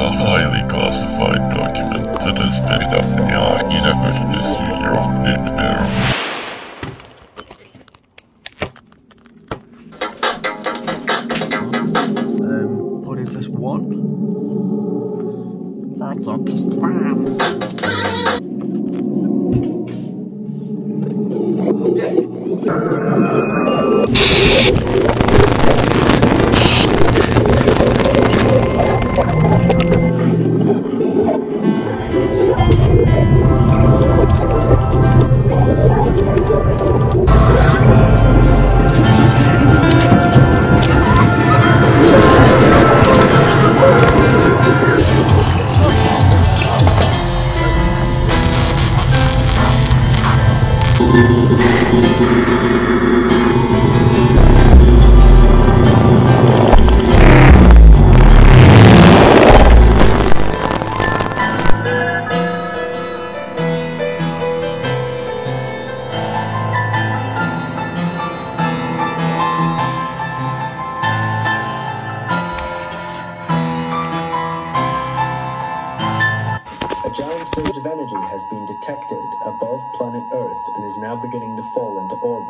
a highly classified document that has been up in inefficiency of nightmare. Um, audio best fan. A giant surge of energy has been detected above planet Earth and is now beginning to fall into orbit.